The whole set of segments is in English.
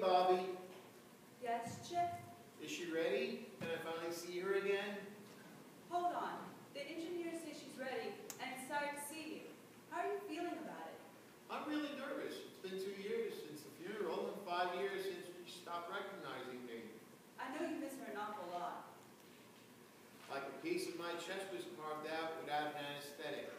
Bobby? Yes, Chip? Is she ready? Can I finally see her again? Hold on. The engineer says she's ready and excited to see you. How are you feeling about it? I'm really nervous. It's been two years since the funeral and five years since she stopped recognizing me. I know you miss her an awful lot. Like a piece of my chest was carved out without an anesthetic.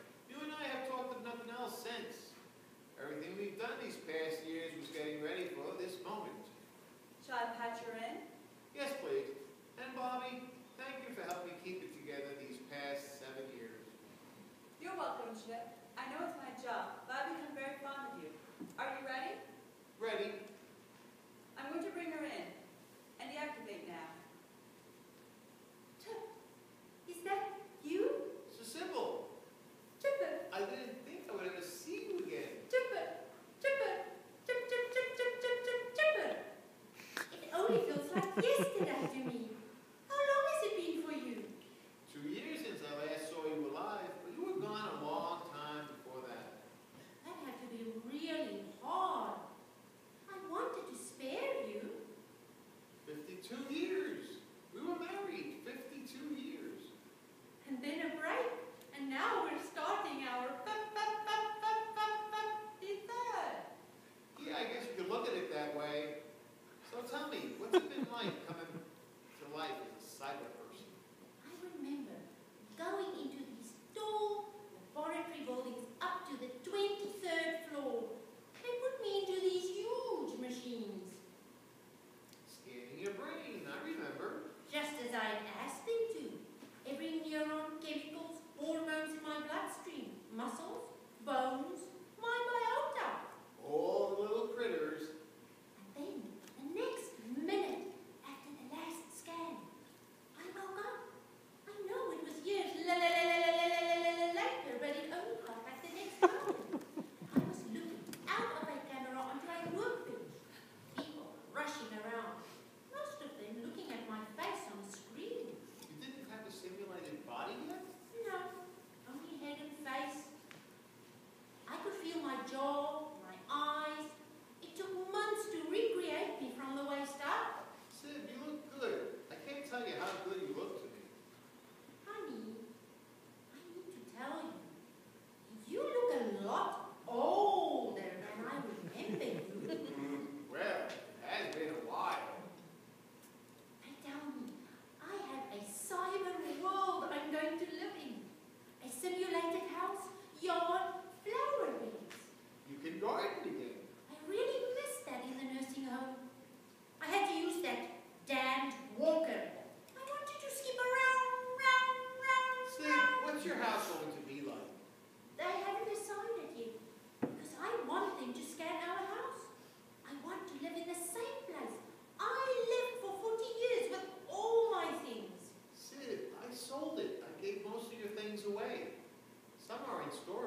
pastor.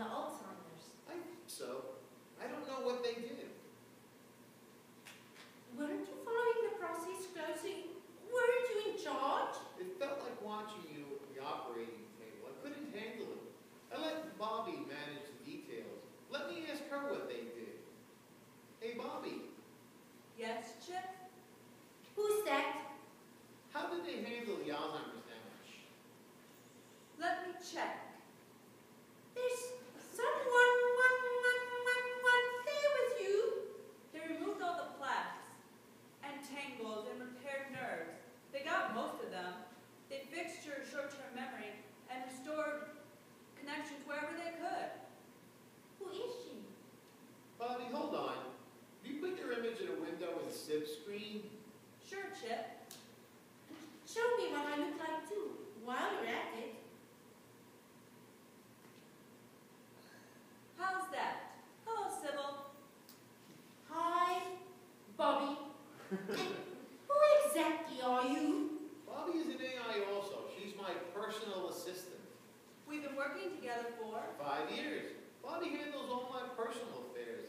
the Alzheimer's. I think so. I don't know what they do. Weren't you following the process closely? Weren't you in charge? It felt like watching you at the operating table. I couldn't handle it. I let Bobby manage the details. Let me ask her what they did. Hey, Bobby. Yes, Chip? Who's that? How did they handle the Alzheimer's damage? Let me check. Who exactly are you? Bobby is an AI also. She's my personal assistant. We've been working together for? Five years. Bobby handles all my personal affairs.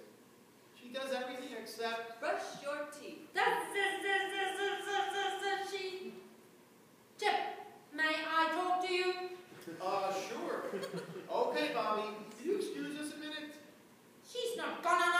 She does everything except... Brush your teeth. That's it, that's it, she... Chip, may I talk to you? Uh, sure. okay, Bobby. Can you excuse us a minute? She's not gonna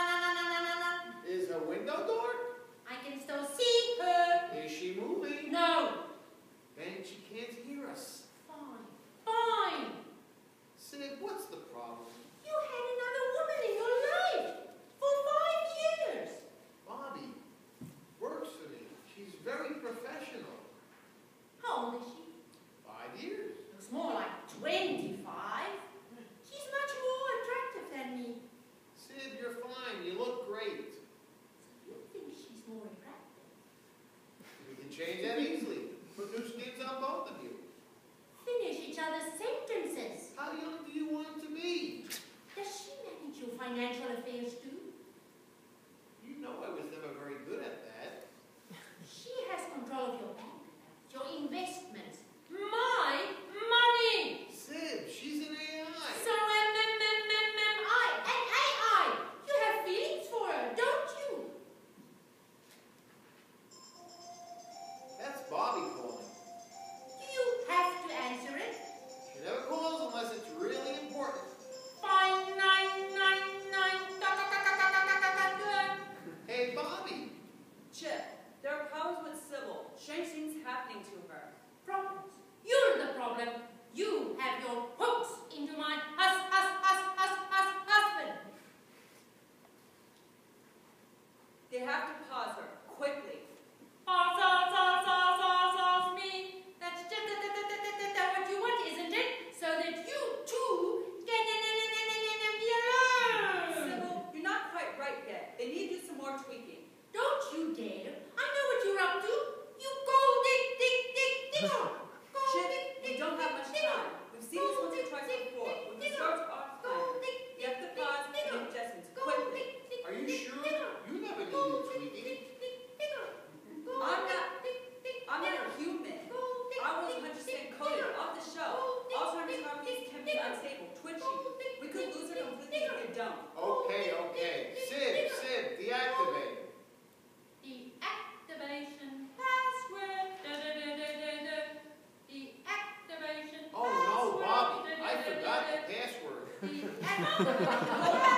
Yeah.